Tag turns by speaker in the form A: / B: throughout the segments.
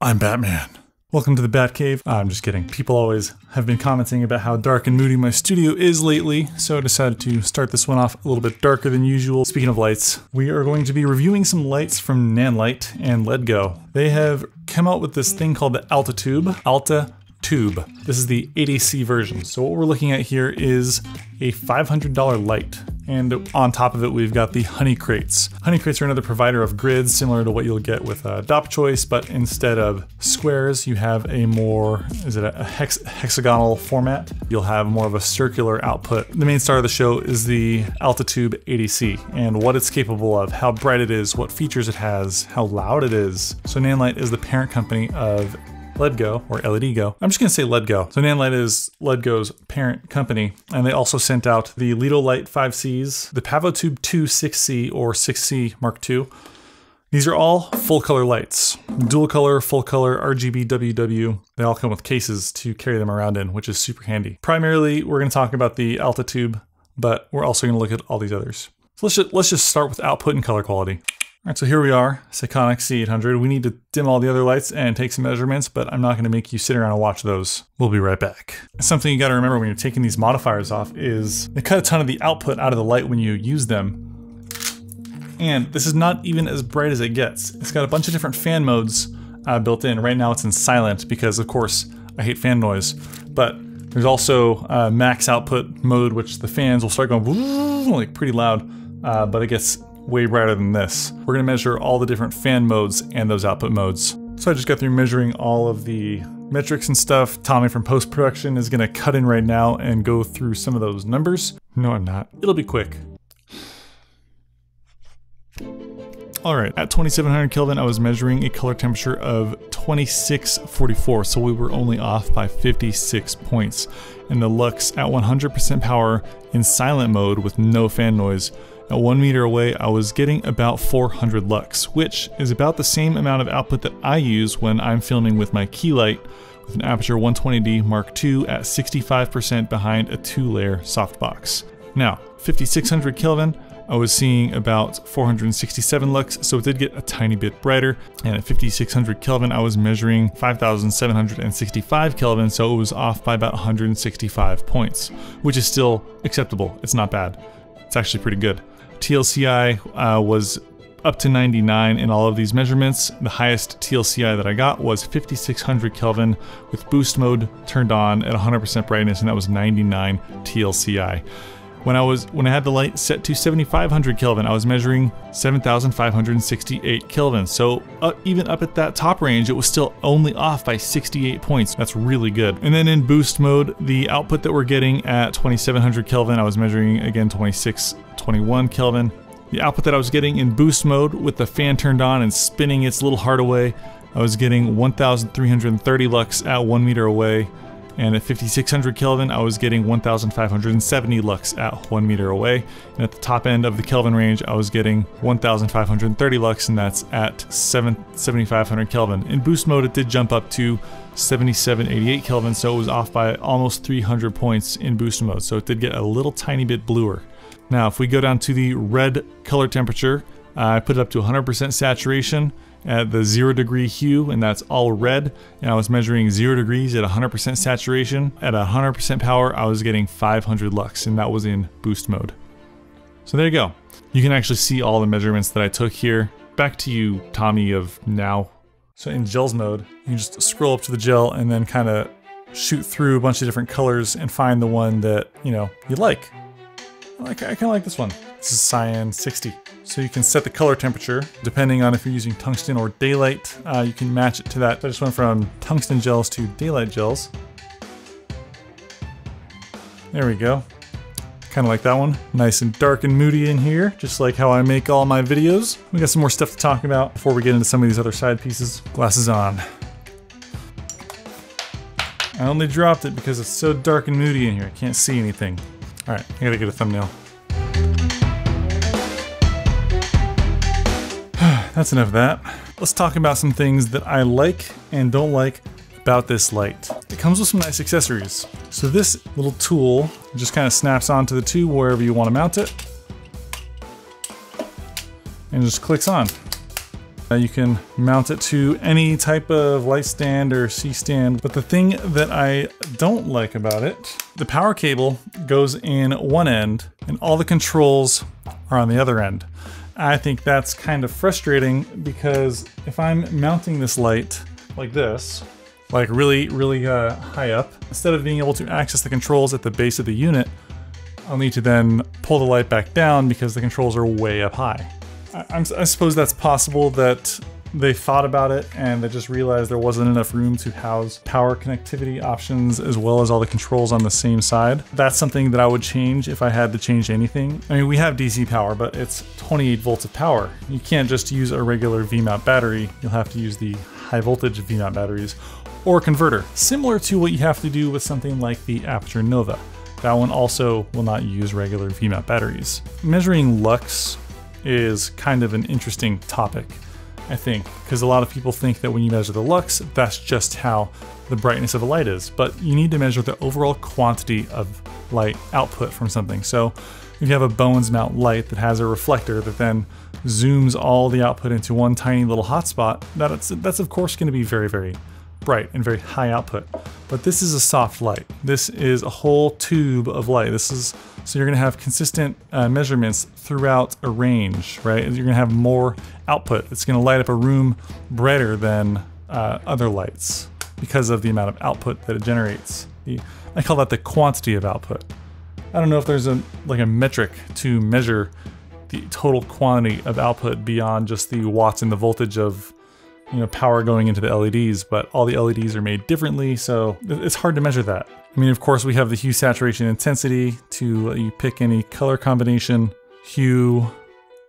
A: I'm Batman. Welcome to the Batcave. Uh, I'm just kidding. People always have been commenting about how dark and moody my studio is lately, so I decided to start this one off a little bit darker than usual. Speaking of lights, we are going to be reviewing some lights from Nanlite and LEDGO. They have come out with this thing called the Altatube, Alta Tube. This is the 80C version. So what we're looking at here is a $500 light. And on top of it, we've got the honey crates. Honey crates are another provider of grids similar to what you'll get with a DOP choice, but instead of squares, you have a more, is it a hex hexagonal format? You'll have more of a circular output. The main star of the show is the Altatube 80C and what it's capable of, how bright it is, what features it has, how loud it is. So Nanlite is the parent company of LEDGO or LEDGO. I'm just gonna say LEDGO. So Nanlite is LEDGO's parent company, and they also sent out the Light 5Cs, the Pavotube 2 6C or 6C Mark II. These are all full color lights. Dual color, full color, RGB, WW. They all come with cases to carry them around in, which is super handy. Primarily, we're gonna talk about the Altatube, but we're also gonna look at all these others. So let's just, let's just start with output and color quality. All right, so here we are, Sekonic C800. We need to dim all the other lights and take some measurements, but I'm not gonna make you sit around and watch those. We'll be right back. Something you gotta remember when you're taking these modifiers off is they cut a ton of the output out of the light when you use them. And this is not even as bright as it gets. It's got a bunch of different fan modes uh, built in. Right now it's in silent because of course I hate fan noise, but there's also uh, max output mode, which the fans will start going like pretty loud, uh, but it gets way brighter than this. We're gonna measure all the different fan modes and those output modes. So I just got through measuring all of the metrics and stuff. Tommy from post-production is gonna cut in right now and go through some of those numbers. No, I'm not. It'll be quick. Alright, at 2700 Kelvin I was measuring a color temperature of 2644, so we were only off by 56 points. And the lux at 100% power in silent mode with no fan noise at 1 meter away, I was getting about 400 lux, which is about the same amount of output that I use when I'm filming with my key light with an Aputure 120D Mark II at 65% behind a two-layer softbox. Now, 5600 Kelvin, I was seeing about 467 lux, so it did get a tiny bit brighter. And at 5600 Kelvin, I was measuring 5765 Kelvin, so it was off by about 165 points, which is still acceptable. It's not bad. It's actually pretty good. TLCI uh, was up to 99 in all of these measurements. The highest TLCI that I got was 5600 Kelvin with boost mode turned on at 100% brightness and that was 99 TLCI. When I was when I had the light set to 7500 Kelvin, I was measuring 7568 Kelvin. So uh, even up at that top range, it was still only off by 68 points. That's really good. And then in boost mode, the output that we're getting at 2700 Kelvin, I was measuring again 26 21 Kelvin. The output that I was getting in boost mode with the fan turned on and spinning its little heart away, I was getting 1330 lux at 1 meter away. And at 5600 Kelvin, I was getting 1570 lux at 1 meter away. And at the top end of the Kelvin range, I was getting 1530 lux, and that's at 7, 7500 Kelvin. In boost mode, it did jump up to 7788 Kelvin, so it was off by almost 300 points in boost mode. So it did get a little tiny bit bluer. Now, if we go down to the red color temperature, uh, I put it up to 100% saturation at the zero degree hue, and that's all red. And I was measuring zero degrees at 100% saturation. At 100% power, I was getting 500 lux, and that was in boost mode. So there you go. You can actually see all the measurements that I took here. Back to you, Tommy, of now. So in gels mode, you can just scroll up to the gel and then kind of shoot through a bunch of different colors and find the one that, you know, you like. I, like, I kind of like this one. This is cyan 60. So you can set the color temperature depending on if you're using tungsten or daylight. Uh, you can match it to that. I just went from tungsten gels to daylight gels. There we go. Kind of like that one. Nice and dark and moody in here, just like how I make all my videos. We got some more stuff to talk about before we get into some of these other side pieces. Glasses on. I only dropped it because it's so dark and moody in here. I can't see anything. All right, I gotta get a thumbnail. That's enough of that. Let's talk about some things that I like and don't like about this light. It comes with some nice accessories. So this little tool just kind of snaps onto the tube wherever you want to mount it and just clicks on. Uh, you can mount it to any type of light stand or C stand. But the thing that I don't like about it, the power cable goes in one end and all the controls are on the other end. I think that's kind of frustrating because if I'm mounting this light like this, like really, really uh, high up, instead of being able to access the controls at the base of the unit, I'll need to then pull the light back down because the controls are way up high. I, I suppose that's possible that they thought about it and they just realized there wasn't enough room to house power connectivity options as well as all the controls on the same side. That's something that I would change if I had to change anything. I mean, we have DC power, but it's 28 volts of power. You can't just use a regular VMOUNT battery. You'll have to use the high voltage VMOUNT batteries or a converter, similar to what you have to do with something like the Aputure Nova. That one also will not use regular VMOUNT batteries. Measuring lux is kind of an interesting topic, I think, because a lot of people think that when you measure the lux, that's just how the brightness of a light is, but you need to measure the overall quantity of light output from something. So if you have a Bowens mount light that has a reflector that then zooms all the output into one tiny little hotspot, that's, that's of course going to be very, very bright and very high output. But this is a soft light. This is a whole tube of light. This is so you're going to have consistent uh, measurements throughout a range, right? You're going to have more output. It's going to light up a room brighter than uh, other lights because of the amount of output that it generates. The, I call that the quantity of output. I don't know if there's a like a metric to measure the total quantity of output beyond just the watts and the voltage of you know, power going into the LEDs, but all the LEDs are made differently, so it's hard to measure that. I mean, of course, we have the hue saturation intensity to let you pick any color combination, hue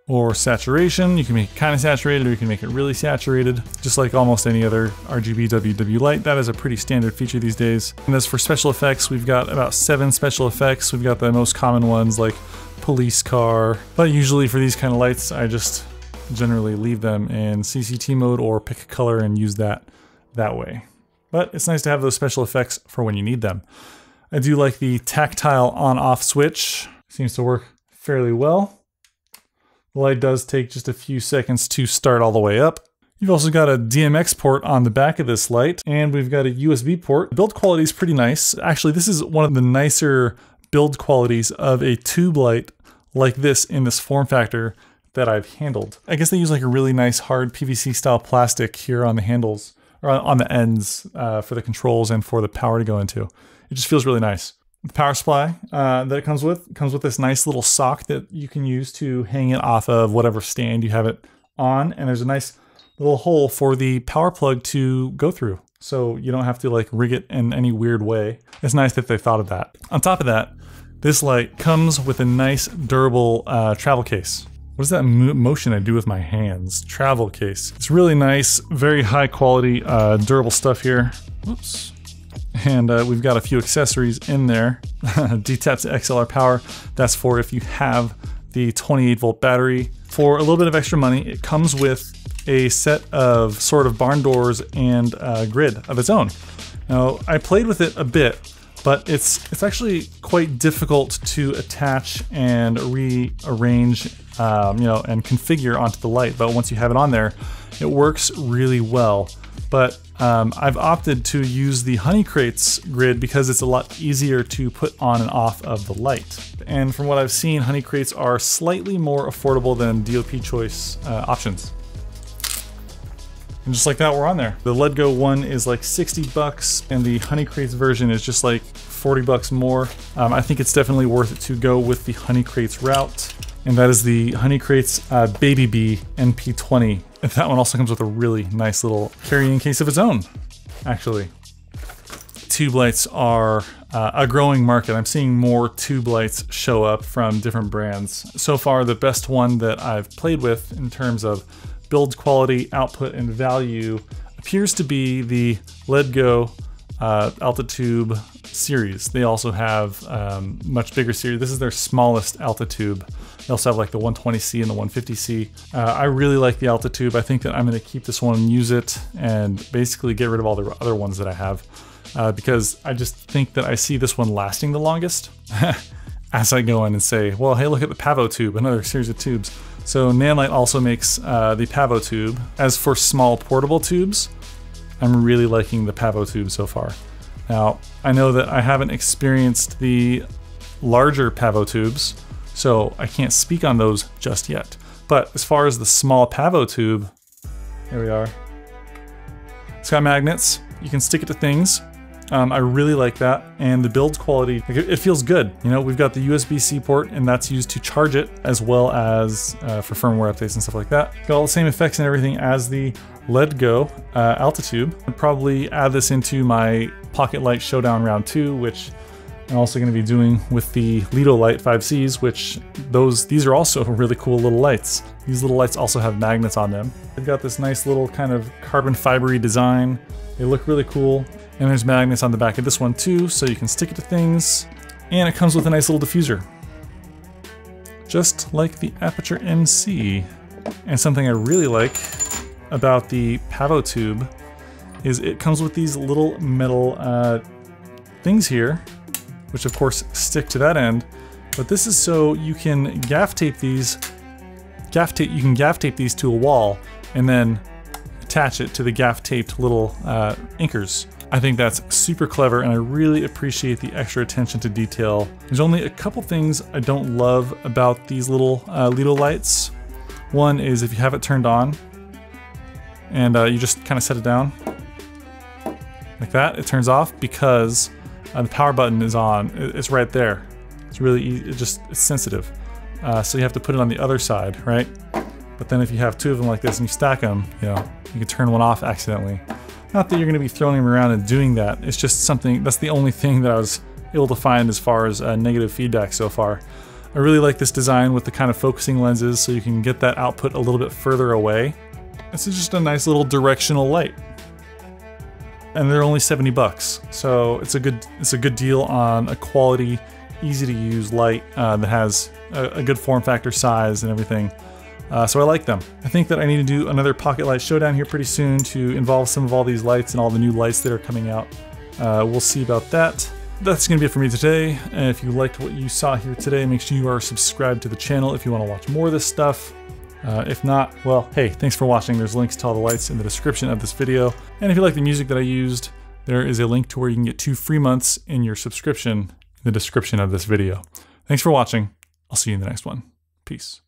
A: or saturation. You can make it kind of saturated or you can make it really saturated, just like almost any other RGB WW light. That is a pretty standard feature these days. And as for special effects, we've got about seven special effects. We've got the most common ones like police car, but usually for these kind of lights, I just generally leave them in CCT mode or pick a color and use that that way. But it's nice to have those special effects for when you need them. I do like the tactile on-off switch. Seems to work fairly well. The light does take just a few seconds to start all the way up. You've also got a DMX port on the back of this light, and we've got a USB port. Build quality is pretty nice. Actually, this is one of the nicer build qualities of a tube light like this in this form factor that I've handled. I guess they use like a really nice hard PVC style plastic here on the handles or on the ends uh, for the controls and for the power to go into. It just feels really nice. The power supply uh, that it comes with comes with this nice little sock that you can use to hang it off of whatever stand you have it on, and there's a nice little hole for the power plug to go through. So you don't have to like rig it in any weird way. It's nice that they thought of that. On top of that, this light comes with a nice durable uh, travel case. What is that motion I do with my hands? Travel case. It's really nice, very high quality, uh, durable stuff here. Oops. And uh, we've got a few accessories in there. DTAP to XLR power. That's for if you have the 28 volt battery. For a little bit of extra money, it comes with a set of sort of barn doors and a grid of its own. Now, I played with it a bit, but it's it's actually quite difficult to attach and rearrange um, you know, and configure onto the light. But once you have it on there, it works really well. But um, I've opted to use the Honey Crates grid because it's a lot easier to put on and off of the light. And from what I've seen, Honey Crates are slightly more affordable than DOP choice uh, options. And just like that, we're on there. The LEDGO one is like 60 bucks, and the Honey Crates version is just like 40 bucks more. Um, I think it's definitely worth it to go with the Honey Crates route and that is the Honey Crates uh, Baby Bee NP20. And That one also comes with a really nice little carrying case of its own, actually. Tube lights are uh, a growing market. I'm seeing more tube lights show up from different brands. So far, the best one that I've played with in terms of build quality, output, and value appears to be the LEDGO uh, series. They also have um, much bigger series. This is their smallest Altatube. They also have like the 120C and the 150C. Uh, I really like the Altatube. I think that I'm going to keep this one and use it and basically get rid of all the other ones that I have uh, because I just think that I see this one lasting the longest. As I go in and say, well, hey, look at the Pavo tube, another series of tubes. So Nanlite also makes uh, the Pavo tube. As for small portable tubes, I'm really liking the Pavo tube so far. Now, I know that I haven't experienced the larger Pavo tubes, so I can't speak on those just yet. But as far as the small Pavo tube, here we are. It's got magnets. You can stick it to things. Um, I really like that, and the build quality, it, feels good. You know, we've got the USB-C port, and that's used to charge it, as well as uh, for firmware updates and stuff like that. Got all the same effects and everything as the LEDGO uh, Altatube. I'd probably add this into my Pocket Light Showdown Round 2, which I'm also going to be doing with the Litolite 5Cs, which those these are also really cool little lights. These little lights also have magnets on them. They've got this nice little kind of carbon fibery design. They look really cool. And there's magnets on the back of this one too, so you can stick it to things. And it comes with a nice little diffuser. Just like the Aputure MC. And something I really like about the Pavo tube is it comes with these little metal uh, things here, which of course stick to that end. But this is so you can gaff tape these, gaff tape, you can gaff tape these to a wall and then attach it to the gaff taped little uh. I think that's super clever and I really appreciate the extra attention to detail. There's only a couple things I don't love about these little uh, Ledo lights. One is if you have it turned on and uh, you just kind of set it down like that, it turns off because uh, the power button is on. It's right there. It's really easy, it just it's sensitive. Uh, so you have to put it on the other side, right? But then if you have two of them like this and you stack them, you know, you can turn one off accidentally. Not that you're going to be throwing them around and doing that. It's just something, that's the only thing that I was able to find as far as uh, negative feedback so far. I really like this design with the kind of focusing lenses so you can get that output a little bit further away. This is just a nice little directional light. And they're only 70 bucks. So it's a good it's a good deal on a quality, easy to use light uh, that has a, a good form factor size and everything. Uh, so I like them. I think that I need to do another Pocket Light Showdown here pretty soon to involve some of all these lights and all the new lights that are coming out. Uh, we'll see about that. That's going to be it for me today. And if you liked what you saw here today, make sure you are subscribed to the channel if you want to watch more of this stuff. Uh, if not, well, hey, thanks for watching. There's links to all the lights in the description of this video. And if you like the music that I used, there is a link to where you can get two free months in your subscription in the description of this video. Thanks for watching. I'll see you in the next one. Peace.